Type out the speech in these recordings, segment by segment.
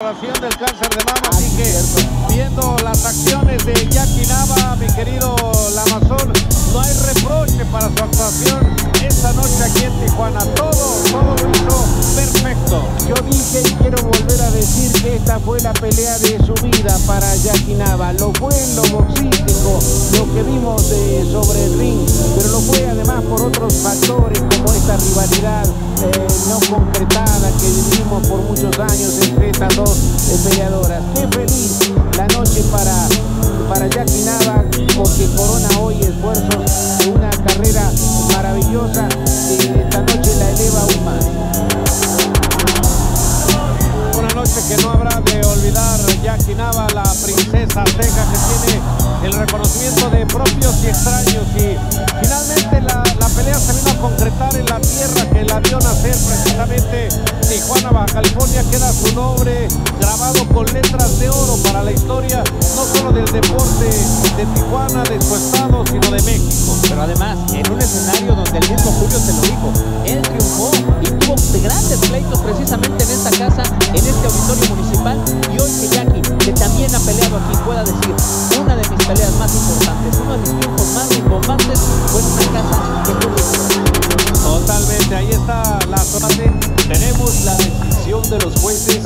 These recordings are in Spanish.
Del cáncer de mama, así que viendo las acciones de Jackie Nava, mi querido Lamazón, no hay reproche para su actuación esta noche aquí en Tijuana. Todo, todo lo perfecto. Yo dije y quiero volver a decir que esta fue la pelea de su vida para Jackie Nava. Lo fue en lo boxístico, lo que vimos eh, sobre dos peleadoras. Qué feliz la noche para, para Jackie Nava porque corona hoy esfuerzos de una carrera maravillosa que esta noche la eleva aún más. Una noche que no habrá de olvidar Jackie Nava, la princesa azteca que tiene el reconocimiento de propios y extraños y finalmente pelea se vino a concretar en la tierra que la vio nacer precisamente Tijuana, Baja California, queda su nombre grabado con letras de oro para la historia, no solo del deporte de Tijuana, de su estado, sino de México. Pero además, en un escenario donde el mismo Julio se lo dijo, él triunfó y tuvo grandes pleitos precisamente en esta casa, en este auditorio municipal, y hoy que Jackie, La decisión de los jueces,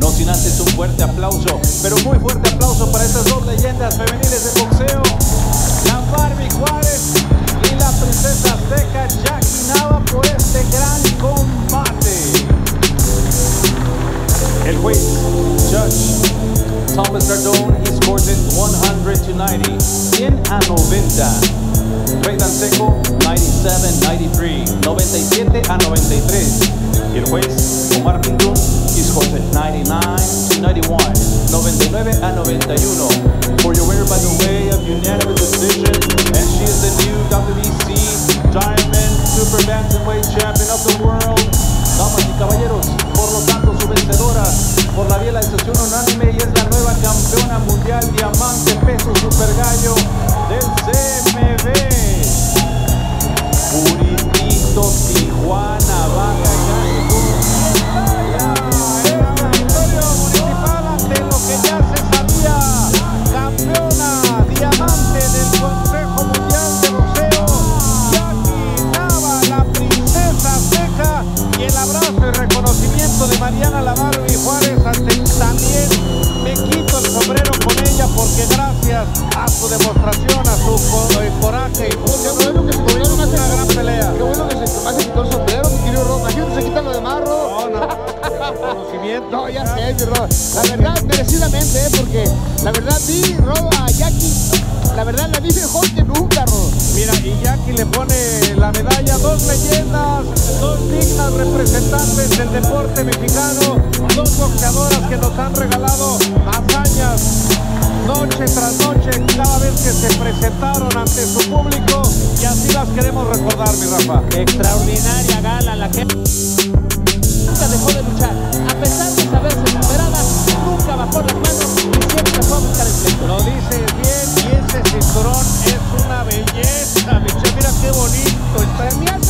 no sin antes un fuerte aplauso, pero muy fuerte aplauso para estas dos leyendas femeniles de boxeo, la Barbie Juárez y la princesa azteca Jackie Nava por este gran combate. El juez, Judge Thomas Dardone, he scores it 100 to 90, 100 a 90. Rey Seco 97-93, 97 a 93. Y el juez Omar Pintún, he scores it 99 to 91, 99 a 91. For your winner by the way of unanimous decision, and she is the new WBC Diamond Super Bantamweight Champion of the world. Damas y caballeros, por lo tanto su vencedora por la vía de la decisión unánime y es la nueva campeona mundial diamante peso super gallo la princesa azteca, y el abrazo y reconocimiento de Mariana La Barbie Juárez ante también me quito el sombrero con ella porque gracias a su demostración, a su eh, coraje y Qué bueno que se más una gran pelea. Qué bueno que se más se quitó el sombrero, mi querido Rodo. Imagínate, se quita lo demás, Rodo. No, no, reconocimiento. No, ya sé, mi Rodo. La verdad, merecidamente, ¿eh? porque la verdad vi, Rodo, a Jackie, la verdad la vi mejor que nunca, Rodo. Mira, y Jackie le pone la medalla, dos leyendas, dos dignas representantes del deporte mexicano, dos boxeadoras que nos han regalado hazañas noche tras noche, cada vez que se presentaron ante su público, y así las queremos recordar, mi Rafa. Extraordinaria gala la que nunca dejó de luchar. A pesar de saberse qué bonito está mi